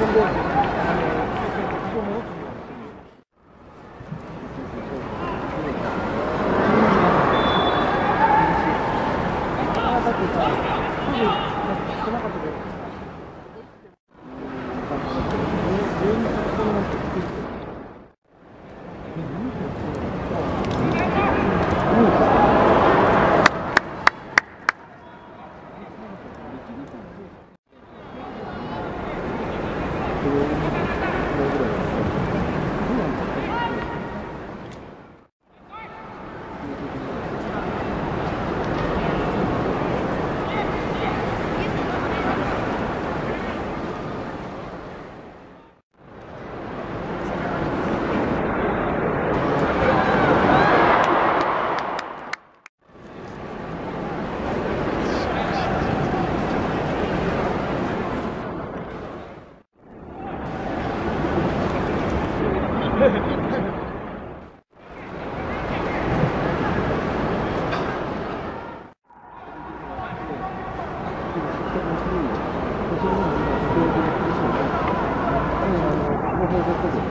সুন্দর Thank you. 子